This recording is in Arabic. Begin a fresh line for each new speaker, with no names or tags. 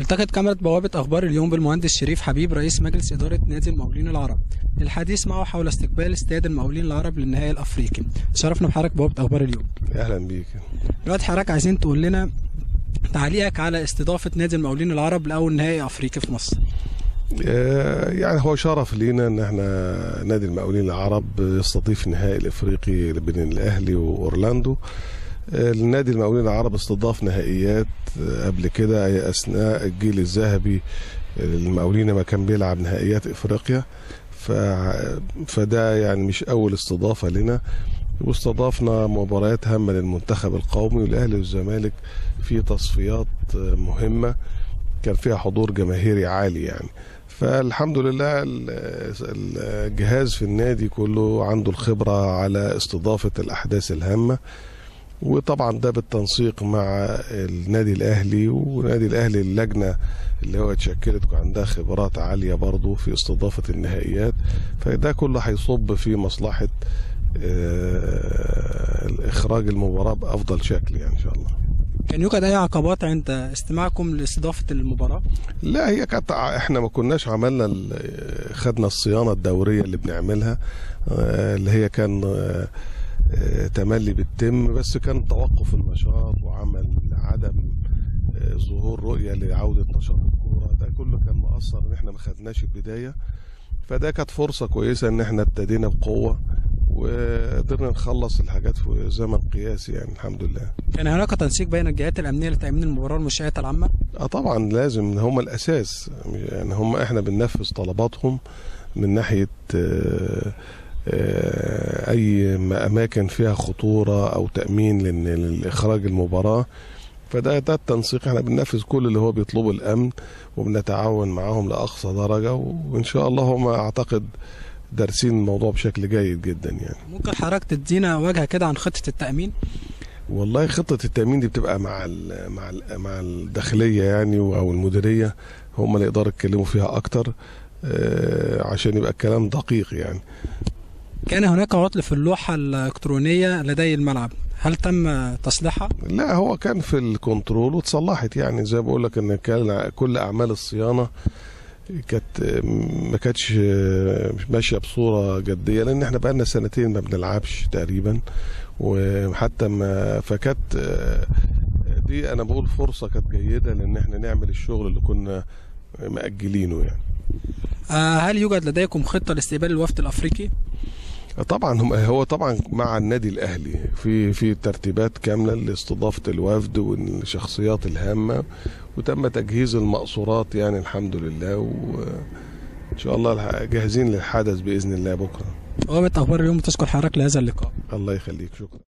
التقت كاميرا بوابة أخبار اليوم بالمهندس شريف حبيب رئيس مجلس إدارة نادي المقاولين العرب. للحديث معه حول استقبال استاد المقاولين العرب للنهائي الأفريقي. شرفنا بحضرتك بوابة أخبار اليوم.
أهلا بيك.
دلوقتي حضرتك عايزين تقول لنا تعليقك على استضافة نادي المقاولين العرب لأول نهائي أفريقي في مصر.
آه، يعني هو شرف لينا إن إحنا نادي المقاولين العرب يستضيف النهائي الإفريقي بين الأهلي وأورلاندو. النادي المقاولين العرب استضاف نهائيات آه، قبل كده أثناء الجيل الذهبي المقاولين ما كان بيلعب نهائيات إفريقيا. ف... فده يعني مش أول استضافة لنا. واستضافنا مباريات هامة للمنتخب القومي والأهلي والزمالك في تصفيات آه، مهمة كان فيها حضور جماهيري عالي يعني. فالحمد لله ال- الجهاز في النادي كله عنده الخبرة على استضافة الأحداث الهامة. وطبعا ده بالتنسيق مع النادي الأهلي ونادي الأهلي اللجنة اللي هو اتشكلت وكان عندها خبرات عالية برضه في استضافة النهائيات فده كله هيصب في مصلحة آه، إخراج المباراة بأفضل شكل يعني إن شاء الله
كان يوجد أي عقبات عند استماعكم لاستضافة المباراة؟
لا هي كانت إحنا ما كناش عملنا خدنا الصيانة الدورية اللي بنعملها آه، اللي هي كان آه، تملي بتتم بس كان توقف النشاط وعمل عدم آه، ظهور رؤية لعودة نشاط الكورة. ده كله كان مؤثر إن إحنا ما خدناش البداية. فده كانت فرصة كويسة إن إحنا ابتدينا بقوة وقدرنا نخلص الحاجات في زمن قياسي يعني الحمد لله.
كان هناك تنسيق بين الجهات الأمنية لتأمين المباراة والمنشآت العامة؟
آه طبعا لازم هم الأساس. يعني هم إحنا بننفذ طلباتهم من ناحية آه، آه، أي م- أماكن فيها خطورة أو تأمين لاخراج المباراة. فده ده التنسيق. إحنا بننفذ كل اللي هو بيطلبه الأمن وبنتعاون معاهم لأقصى درجة وإن شاء الله هم أعتقد دارسين الموضوع بشكل جيد جدا يعني.
ممكن حضرتك تدينا وجهة كده عن خطة التأمين؟
والله خطة التأمين دي بتبقى مع ال مع ال مع الداخلية يعني أو المديرية. هم اللي يقدروا يتكلموا فيها أكتر آه، عشان يبقى الكلام دقيق يعني.
كان هناك عطل في اللوحة الإلكترونية لدي الملعب هل تم تصليحها؟
لا هو كان في الكنترول وتصلحت يعني زي بقول لك إن كان كل أعمال الصيانة كانت ما كانتش ماشية بصورة جدية لأن إحنا بقالنا سنتين ما بنلعبش تقريبا وحتى ما فكانت دي أنا بقول فرصة كانت جيدة لإن إحنا نعمل الشغل اللي كنا مأجلينه يعني
آه، هل يوجد لديكم خطة لاستقبال الوفد الأفريقي؟
طبعا هم هو طبعا مع النادي الأهلي في في ترتيبات كاملة لاستضافة الوفد والشخصيات الهامة وتم تجهيز المقصورات يعني الحمد لله وان شاء الله جاهزين للحدث بإذن الله بكرة.
بوابة أخبار اليوم تشكر حضرتك لهذا اللقاء.
الله يخليك شكرا.